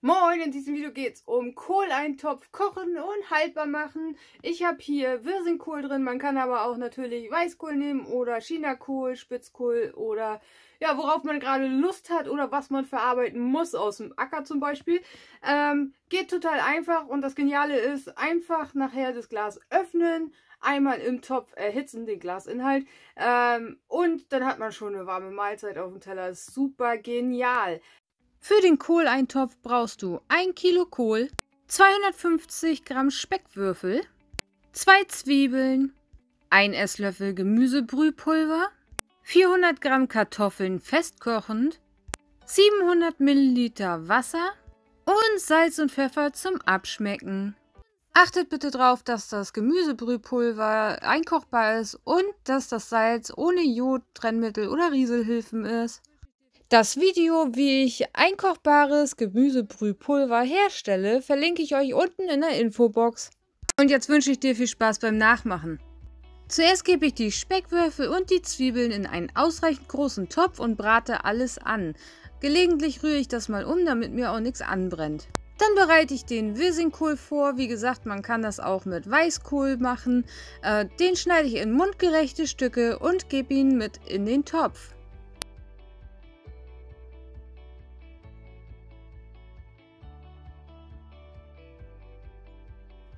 Moin, in diesem Video geht es um Kohleintopf kochen und haltbar machen. Ich habe hier Wirsingkohl drin, man kann aber auch natürlich Weißkohl nehmen oder Chinakohl, Spitzkohl oder ja, worauf man gerade Lust hat oder was man verarbeiten muss aus dem Acker zum Beispiel. Ähm, geht total einfach und das Geniale ist, einfach nachher das Glas öffnen, einmal im Topf erhitzen, den Glasinhalt ähm, und dann hat man schon eine warme Mahlzeit auf dem Teller. Super genial. Für den Kohleintopf brauchst du 1 Kilo Kohl, 250 Gramm Speckwürfel, 2 Zwiebeln, 1 Esslöffel Gemüsebrühpulver, 400 Gramm Kartoffeln festkochend, 700 Milliliter Wasser und Salz und Pfeffer zum Abschmecken. Achtet bitte darauf, dass das Gemüsebrühpulver einkochbar ist und dass das Salz ohne Jod, Trennmittel oder Rieselhilfen ist. Das Video, wie ich einkochbares Gemüsebrühpulver herstelle, verlinke ich euch unten in der Infobox. Und jetzt wünsche ich dir viel Spaß beim Nachmachen. Zuerst gebe ich die Speckwürfel und die Zwiebeln in einen ausreichend großen Topf und brate alles an. Gelegentlich rühre ich das mal um, damit mir auch nichts anbrennt. Dann bereite ich den Wirsingkohl vor. Wie gesagt, man kann das auch mit Weißkohl machen. Äh, den schneide ich in mundgerechte Stücke und gebe ihn mit in den Topf.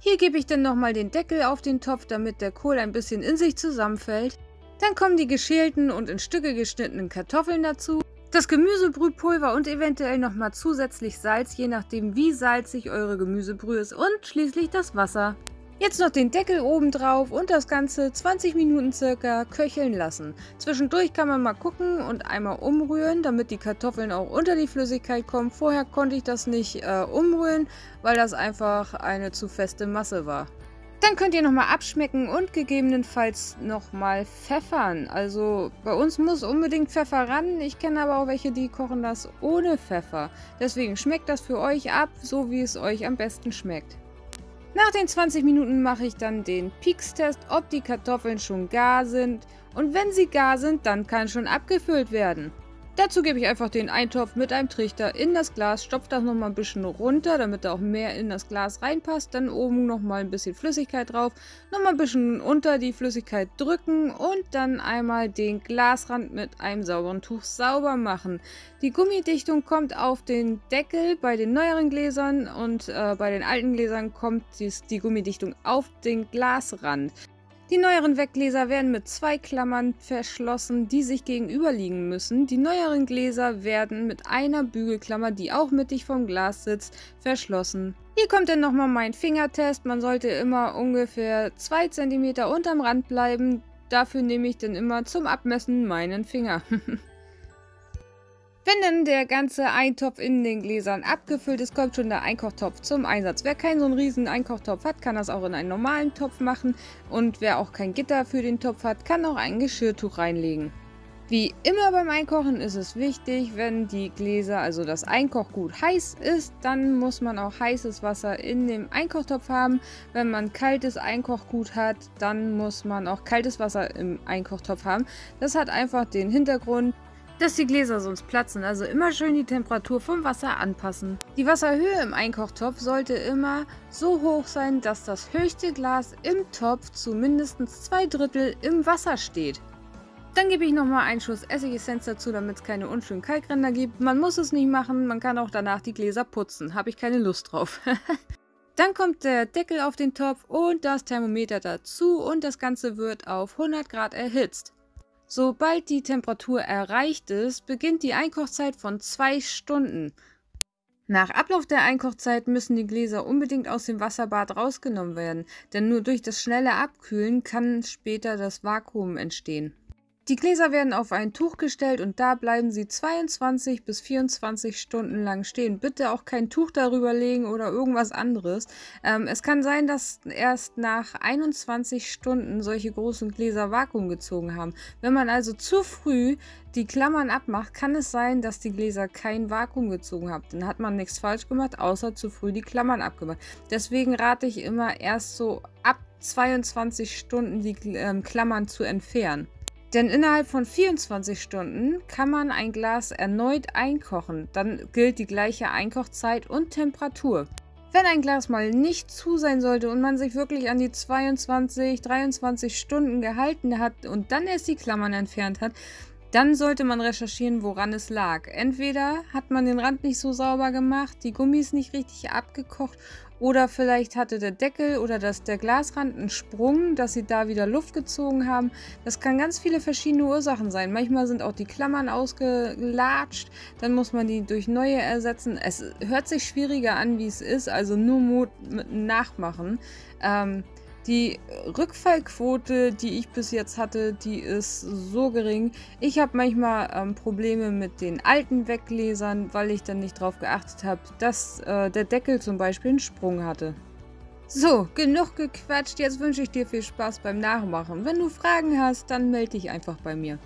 Hier gebe ich dann nochmal den Deckel auf den Topf, damit der Kohl ein bisschen in sich zusammenfällt. Dann kommen die geschälten und in Stücke geschnittenen Kartoffeln dazu. Das Gemüsebrühpulver und eventuell nochmal zusätzlich Salz, je nachdem wie salzig eure Gemüsebrühe ist. Und schließlich das Wasser. Jetzt noch den Deckel oben drauf und das Ganze 20 Minuten circa köcheln lassen. Zwischendurch kann man mal gucken und einmal umrühren, damit die Kartoffeln auch unter die Flüssigkeit kommen. Vorher konnte ich das nicht äh, umrühren, weil das einfach eine zu feste Masse war. Dann könnt ihr nochmal abschmecken und gegebenenfalls nochmal pfeffern. Also bei uns muss unbedingt Pfeffer ran. Ich kenne aber auch welche, die kochen das ohne Pfeffer. Deswegen schmeckt das für euch ab, so wie es euch am besten schmeckt. Nach den 20 Minuten mache ich dann den Peaks-Test, ob die Kartoffeln schon gar sind. Und wenn sie gar sind, dann kann schon abgefüllt werden. Dazu gebe ich einfach den Eintopf mit einem Trichter in das Glas, stopfe das nochmal ein bisschen runter, damit da auch mehr in das Glas reinpasst. Dann oben nochmal ein bisschen Flüssigkeit drauf, nochmal ein bisschen unter die Flüssigkeit drücken und dann einmal den Glasrand mit einem sauberen Tuch sauber machen. Die Gummidichtung kommt auf den Deckel bei den neueren Gläsern und äh, bei den alten Gläsern kommt die Gummidichtung auf den Glasrand. Die neueren Weggläser werden mit zwei Klammern verschlossen, die sich gegenüberliegen müssen. Die neueren Gläser werden mit einer Bügelklammer, die auch mittig vom Glas sitzt, verschlossen. Hier kommt dann nochmal mein Fingertest. Man sollte immer ungefähr 2 cm unterm Rand bleiben. Dafür nehme ich dann immer zum Abmessen meinen Finger. Wenn dann der ganze Eintopf in den Gläsern abgefüllt ist, kommt schon der Einkochtopf zum Einsatz. Wer keinen so einen riesen Einkochtopf hat, kann das auch in einen normalen Topf machen. Und wer auch kein Gitter für den Topf hat, kann auch ein Geschirrtuch reinlegen. Wie immer beim Einkochen ist es wichtig, wenn die Gläser, also das Einkochgut heiß ist, dann muss man auch heißes Wasser in dem Einkochtopf haben. Wenn man kaltes Einkochgut hat, dann muss man auch kaltes Wasser im Einkochtopf haben. Das hat einfach den Hintergrund, dass die Gläser sonst platzen. Also immer schön die Temperatur vom Wasser anpassen. Die Wasserhöhe im Einkochtopf sollte immer so hoch sein, dass das höchste Glas im Topf zu mindestens zwei Drittel im Wasser steht. Dann gebe ich nochmal einen Schuss Essigessenz dazu, damit es keine unschönen Kalkränder gibt. Man muss es nicht machen, man kann auch danach die Gläser putzen. Habe ich keine Lust drauf. Dann kommt der Deckel auf den Topf und das Thermometer dazu und das Ganze wird auf 100 Grad erhitzt. Sobald die Temperatur erreicht ist, beginnt die Einkochzeit von zwei Stunden. Nach Ablauf der Einkochzeit müssen die Gläser unbedingt aus dem Wasserbad rausgenommen werden, denn nur durch das schnelle Abkühlen kann später das Vakuum entstehen. Die Gläser werden auf ein Tuch gestellt und da bleiben sie 22 bis 24 Stunden lang stehen. Bitte auch kein Tuch darüber legen oder irgendwas anderes. Ähm, es kann sein, dass erst nach 21 Stunden solche großen Gläser Vakuum gezogen haben. Wenn man also zu früh die Klammern abmacht, kann es sein, dass die Gläser kein Vakuum gezogen haben. Dann hat man nichts falsch gemacht, außer zu früh die Klammern abgemacht. Deswegen rate ich immer erst so ab 22 Stunden die ähm, Klammern zu entfernen. Denn innerhalb von 24 Stunden kann man ein Glas erneut einkochen. Dann gilt die gleiche Einkochzeit und Temperatur. Wenn ein Glas mal nicht zu sein sollte und man sich wirklich an die 22, 23 Stunden gehalten hat und dann erst die Klammern entfernt hat, dann sollte man recherchieren, woran es lag. Entweder hat man den Rand nicht so sauber gemacht, die Gummis nicht richtig abgekocht oder vielleicht hatte der Deckel oder das, der Glasrand einen Sprung, dass sie da wieder Luft gezogen haben. Das kann ganz viele verschiedene Ursachen sein. Manchmal sind auch die Klammern ausgelatscht, dann muss man die durch neue ersetzen. Es hört sich schwieriger an, wie es ist, also nur Mut nachmachen. Ähm, die Rückfallquote, die ich bis jetzt hatte, die ist so gering. Ich habe manchmal ähm, Probleme mit den alten Weglesern, weil ich dann nicht darauf geachtet habe, dass äh, der Deckel zum Beispiel einen Sprung hatte. So, genug gequatscht. Jetzt wünsche ich dir viel Spaß beim Nachmachen. Wenn du Fragen hast, dann melde dich einfach bei mir.